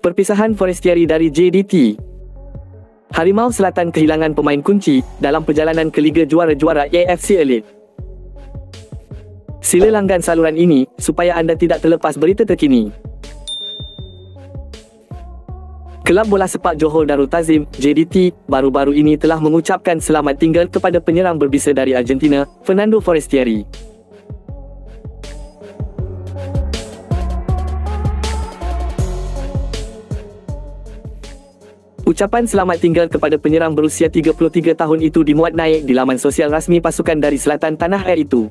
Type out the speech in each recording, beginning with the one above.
Perpisahan Forestieri dari JDT Harimau Selatan kehilangan pemain kunci dalam perjalanan ke Liga Juara-Juara AFC Elite. Sila langgan saluran ini supaya anda tidak terlepas berita terkini. Kelab Bola Sepak Johor Darul Tazim, JDT, baru-baru ini telah mengucapkan selamat tinggal kepada penyerang berbisa dari Argentina, Fernando Forestieri. Ucapan selamat tinggal kepada penyerang berusia 33 tahun itu dimuat naik di laman sosial rasmi pasukan dari selatan tanah air itu.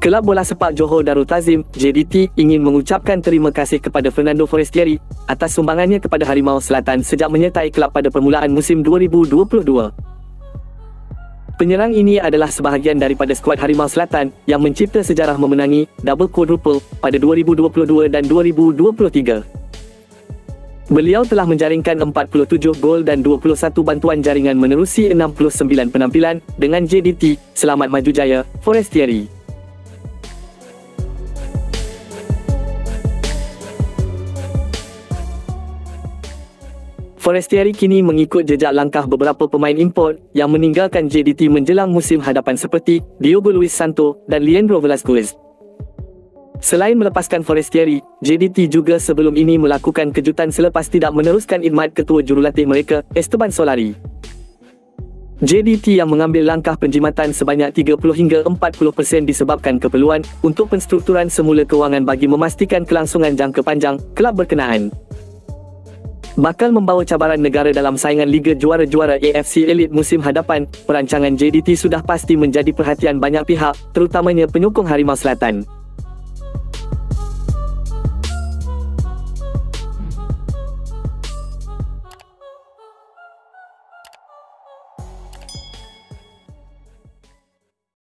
Kelab Bola Sepak Johor Darul Tazim, JDT, ingin mengucapkan terima kasih kepada Fernando Forestieri atas sumbangannya kepada Harimau Selatan sejak menyertai kelab pada permulaan musim 2022. Penyerang ini adalah sebahagian daripada skuad Harimau Selatan yang mencipta sejarah memenangi double quadruple pada 2022 dan 2023. Beliau telah menjaringkan 47 gol dan 21 bantuan jaringan menerusi 69 penampilan dengan JDT, Selamat Maju Jaya, Forestieri. Forestieri kini mengikut jejak langkah beberapa pemain import yang meninggalkan JDT menjelang musim hadapan seperti Diogo Luis Santo dan Leandro Velasquez. Selain melepaskan Forestieri, JDT juga sebelum ini melakukan kejutan selepas tidak meneruskan idmat ketua jurulatih mereka, Esteban Solari. JDT yang mengambil langkah penjimatan sebanyak 30 hingga 40% disebabkan keperluan untuk penstrukturan semula kewangan bagi memastikan kelangsungan jangka panjang kelab berkenaan. Bakal membawa cabaran negara dalam saingan Liga Juara-Juara AFC Elite musim hadapan, perancangan JDT sudah pasti menjadi perhatian banyak pihak, terutamanya penyokong Harimau Selatan.